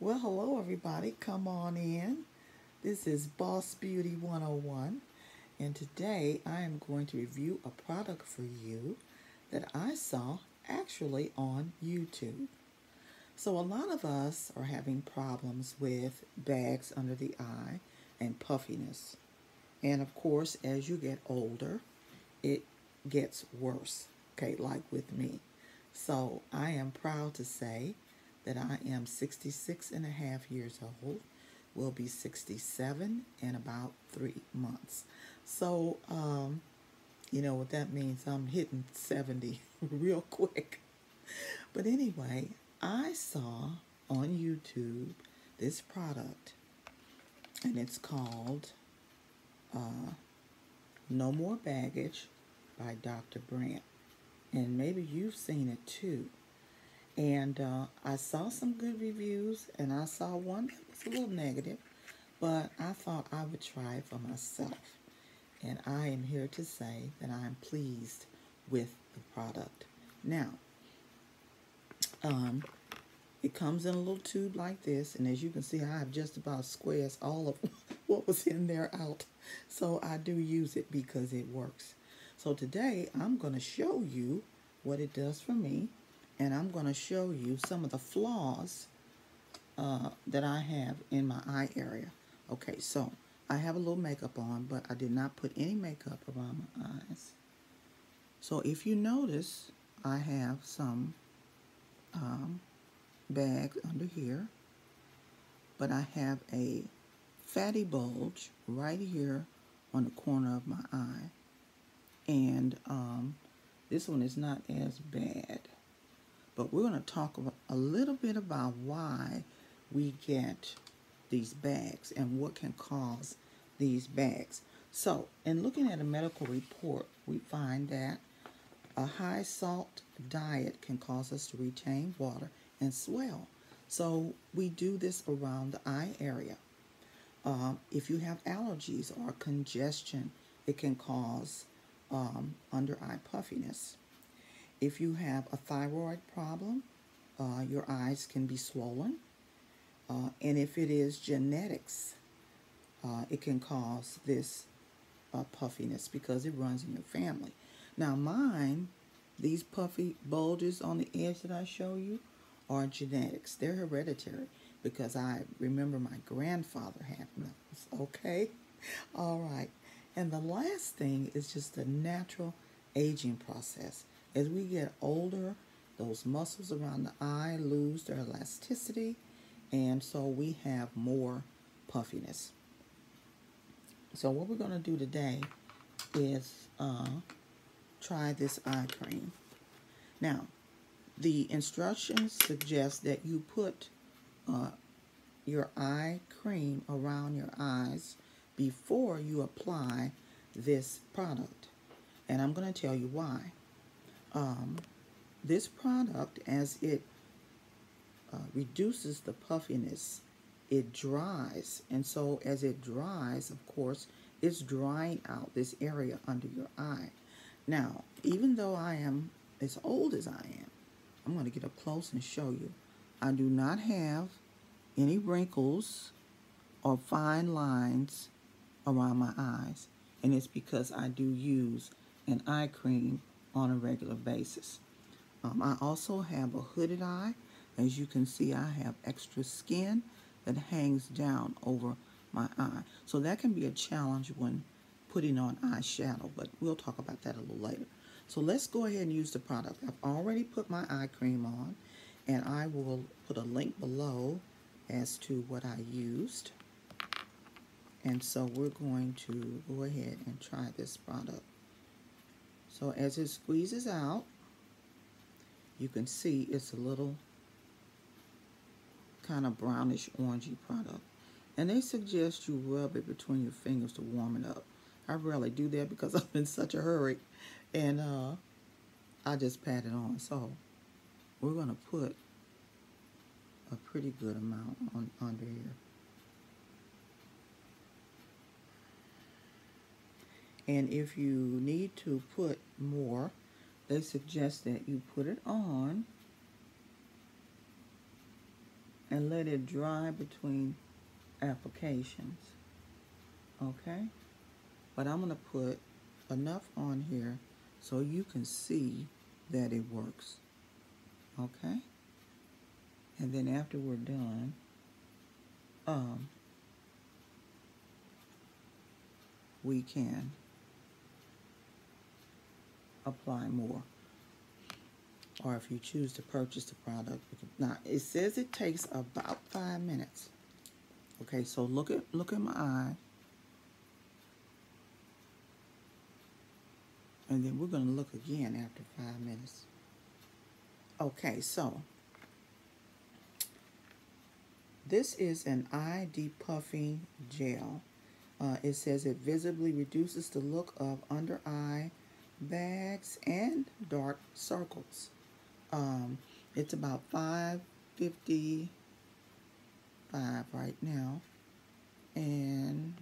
Well, hello everybody. Come on in. This is Boss Beauty 101, and today I am going to review a product for you that I saw actually on YouTube. So, a lot of us are having problems with bags under the eye and puffiness. And of course, as you get older, it gets worse, okay, like with me. So, I am proud to say that I am 66 and a half years old, will be 67 in about three months. So, um, you know what that means? I'm hitting 70 real quick. But anyway, I saw on YouTube this product, and it's called uh, No More Baggage by Dr. Brandt. And maybe you've seen it too. And uh, I saw some good reviews, and I saw one that was a little negative, but I thought I would try it for myself. And I am here to say that I am pleased with the product. Now, um, it comes in a little tube like this, and as you can see, I have just about squares all of what was in there out. So I do use it because it works. So today, I'm going to show you what it does for me and I'm going to show you some of the flaws uh, that I have in my eye area. Okay, so I have a little makeup on, but I did not put any makeup around my eyes. So if you notice, I have some um, bags under here, but I have a fatty bulge right here on the corner of my eye. And um, this one is not as bad. But we're going to talk a little bit about why we get these bags and what can cause these bags. So, in looking at a medical report, we find that a high salt diet can cause us to retain water and swell. So, we do this around the eye area. Um, if you have allergies or congestion, it can cause um, under eye puffiness. If you have a thyroid problem, uh, your eyes can be swollen. Uh, and if it is genetics, uh, it can cause this uh, puffiness because it runs in your family. Now, mine, these puffy bulges on the edge that I show you, are genetics. They're hereditary because I remember my grandfather had those. Okay? All right. And the last thing is just the natural aging process. As we get older, those muscles around the eye lose their elasticity, and so we have more puffiness. So what we're going to do today is uh, try this eye cream. Now, the instructions suggest that you put uh, your eye cream around your eyes before you apply this product. And I'm going to tell you why um, this product, as it uh, reduces the puffiness, it dries. And so as it dries, of course, it's drying out this area under your eye. Now, even though I am as old as I am, I'm going to get up close and show you. I do not have any wrinkles or fine lines around my eyes. And it's because I do use an eye cream on a regular basis. Um, I also have a hooded eye. As you can see, I have extra skin that hangs down over my eye. So that can be a challenge when putting on eyeshadow, but we'll talk about that a little later. So let's go ahead and use the product. I've already put my eye cream on, and I will put a link below as to what I used. And so we're going to go ahead and try this product. So as it squeezes out, you can see it's a little kind of brownish orangey product. And they suggest you rub it between your fingers to warm it up. I rarely do that because I'm in such a hurry. And uh, I just pat it on. So we're going to put a pretty good amount on under here. And if you need to put more, they suggest that you put it on and let it dry between applications. Okay? But I'm going to put enough on here so you can see that it works. Okay? And then after we're done, um, we can apply more. Or if you choose to purchase the product. Now, it says it takes about five minutes. Okay, so look at look at my eye. And then we're going to look again after five minutes. Okay, so this is an eye depuffing gel. Uh, it says it visibly reduces the look of under eye bags and dark circles. Um, it's about 555 right now. And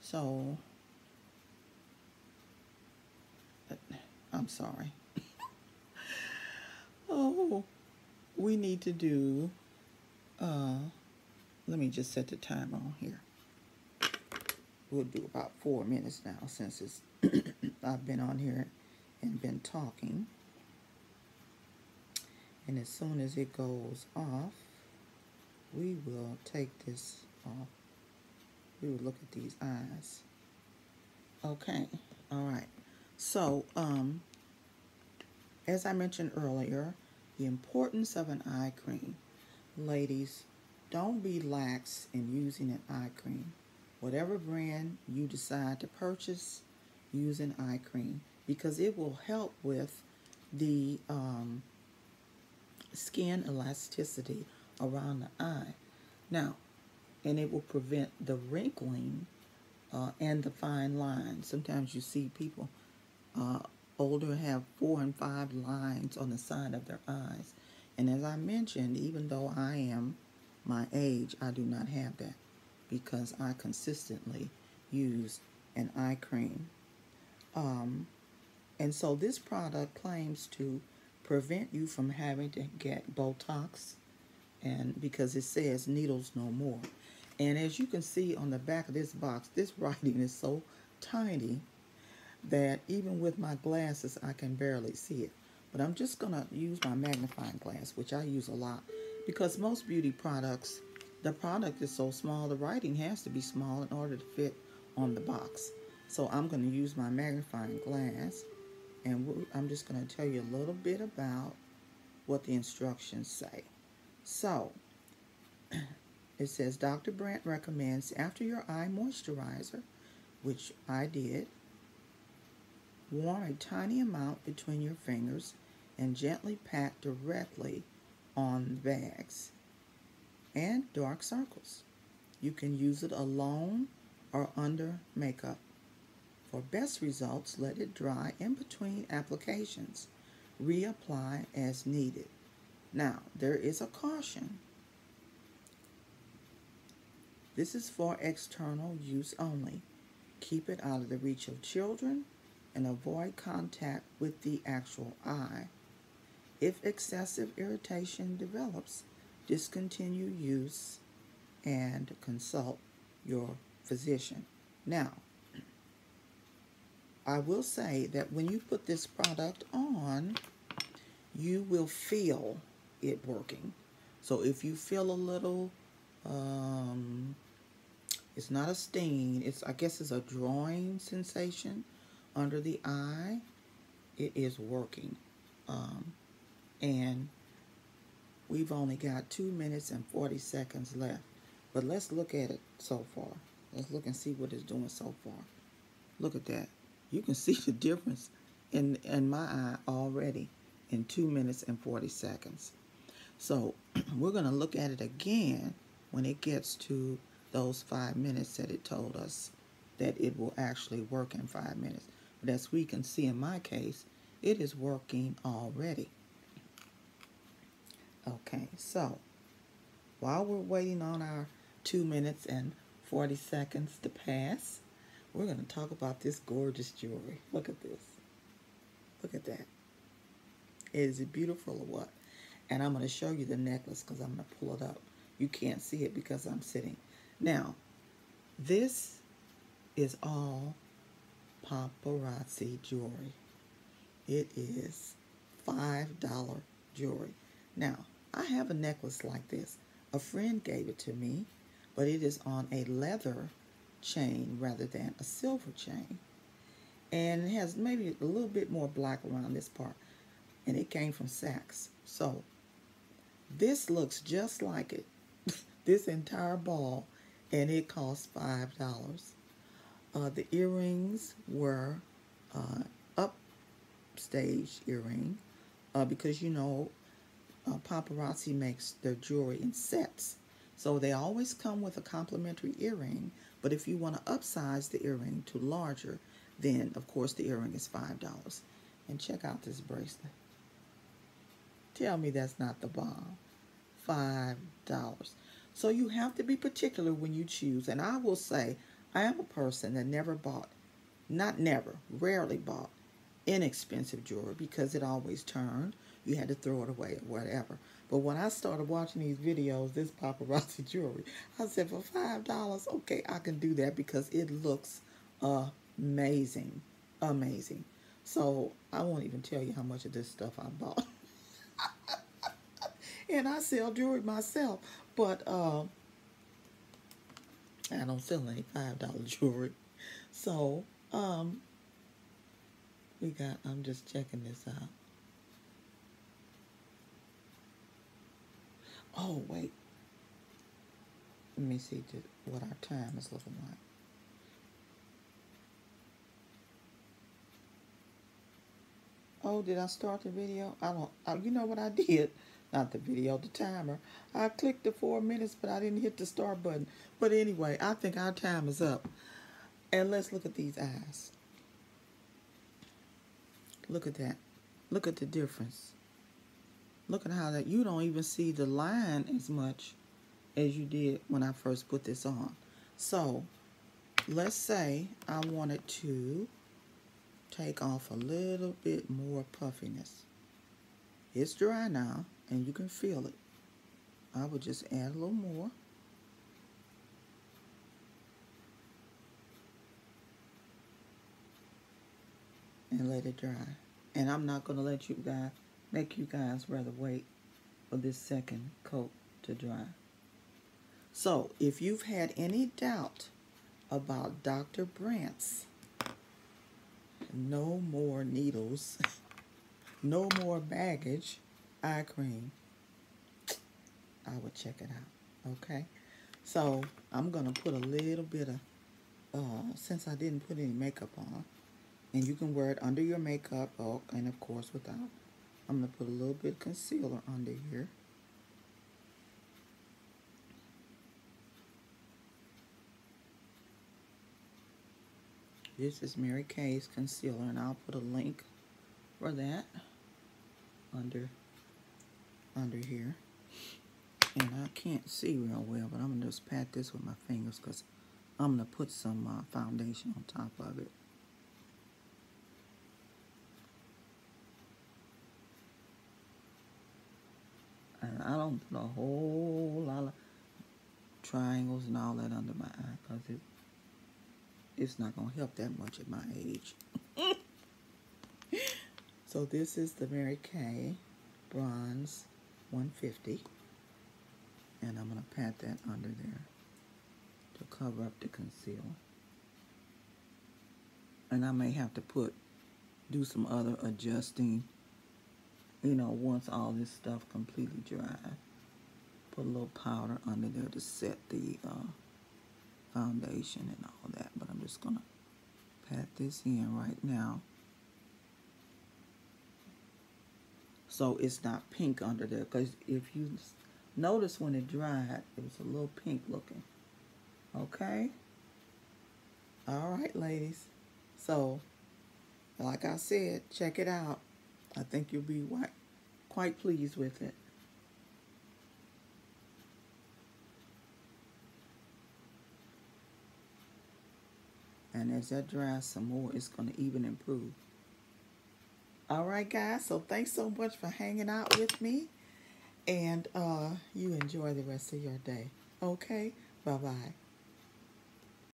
so, I'm sorry. oh, we need to do, uh, let me just set the timer on here. We'll do about four minutes now since it's I've been on here and been talking. And as soon as it goes off, we will take this off. We will look at these eyes. Okay, all right. So, um, as I mentioned earlier, the importance of an eye cream. Ladies, don't be lax in using an eye cream. Whatever brand you decide to purchase, an eye cream because it will help with the um, skin elasticity around the eye. Now, and it will prevent the wrinkling uh, and the fine lines. Sometimes you see people uh, older have four and five lines on the side of their eyes. And as I mentioned, even though I am my age, I do not have that because I consistently use an eye cream. Um, and so this product claims to prevent you from having to get Botox and because it says needles no more. And as you can see on the back of this box, this writing is so tiny that even with my glasses, I can barely see it. But I'm just going to use my magnifying glass, which I use a lot, because most beauty products, the product is so small, the writing has to be small in order to fit on the box. So I'm going to use my magnifying glass and I'm just going to tell you a little bit about what the instructions say. So, it says Dr. Brandt recommends after your eye moisturizer, which I did, warm a tiny amount between your fingers and gently pat directly on the bags and dark circles. You can use it alone or under makeup. For best results, let it dry in between applications. Reapply as needed. Now, there is a caution. This is for external use only. Keep it out of the reach of children and avoid contact with the actual eye. If excessive irritation develops, discontinue use and consult your physician. Now, I will say that when you put this product on, you will feel it working. So if you feel a little, um, it's not a sting, it's I guess it's a drawing sensation under the eye, it is working. Um, and we've only got two minutes and 40 seconds left. But let's look at it so far. Let's look and see what it's doing so far. Look at that you can see the difference in, in my eye already in 2 minutes and 40 seconds. So we're going to look at it again when it gets to those 5 minutes that it told us that it will actually work in 5 minutes. But as we can see in my case, it is working already. Okay, so while we're waiting on our 2 minutes and 40 seconds to pass, we're going to talk about this gorgeous jewelry. Look at this. Look at that. Is it beautiful or what? And I'm going to show you the necklace because I'm going to pull it up. You can't see it because I'm sitting. Now, this is all paparazzi jewelry. It is $5 jewelry. Now, I have a necklace like this. A friend gave it to me, but it is on a leather chain rather than a silver chain. And it has maybe a little bit more black around this part. And it came from Saks. So, this looks just like it. this entire ball. And it cost $5. Uh, the earrings were uh, upstage earring uh, because, you know, uh, paparazzi makes their jewelry in sets. So they always come with a complimentary earring, but if you want to upsize the earring to larger, then of course the earring is $5. And check out this bracelet. Tell me that's not the bomb. $5. So you have to be particular when you choose. And I will say, I am a person that never bought, not never, rarely bought inexpensive jewelry because it always turned you had to throw it away or whatever. But when I started watching these videos, this paparazzi jewelry, I said for five dollars, okay, I can do that because it looks amazing, amazing. So I won't even tell you how much of this stuff I bought. and I sell jewelry myself, but uh, I don't sell any five dollar jewelry. So um, we got. I'm just checking this out. Oh, wait. Let me see what our time is looking like. Oh, did I start the video? I don't, uh, you know what I did? Not the video, the timer. I clicked the four minutes, but I didn't hit the start button. But anyway, I think our time is up. And let's look at these eyes. Look at that. Look at the difference. Look at how that you don't even see the line as much as you did when I first put this on. So let's say I wanted to take off a little bit more puffiness. It's dry now and you can feel it. I would just add a little more. And let it dry. And I'm not going to let you guys make you guys rather wait for this second coat to dry. So if you've had any doubt about Dr. Brandt's no more needles, no more baggage eye cream, I would check it out. Okay? So I'm going to put a little bit of, uh, since I didn't put any makeup on, and you can wear it under your makeup, oh, and of course without. I'm going to put a little bit of concealer under here. This is Mary Kay's concealer, and I'll put a link for that under under here. And I can't see real well, but I'm going to just pat this with my fingers because I'm going to put some uh, foundation on top of it. I don't put a whole lot of triangles and all that under my eye because it, it's not going to help that much at my age. so this is the Mary Kay Bronze 150. And I'm going to pat that under there to cover up the conceal. And I may have to put, do some other adjusting you know, once all this stuff completely dry, put a little powder under there to set the uh, foundation and all that. But I'm just going to pat this in right now. So it's not pink under there. Because if you notice when it dried, it was a little pink looking. Okay? All right, ladies. So, like I said, check it out. I think you'll be quite pleased with it. And as that dries some more, it's going to even improve. All right, guys. So thanks so much for hanging out with me. and uh, you enjoy the rest of your day. Okay? Bye bye.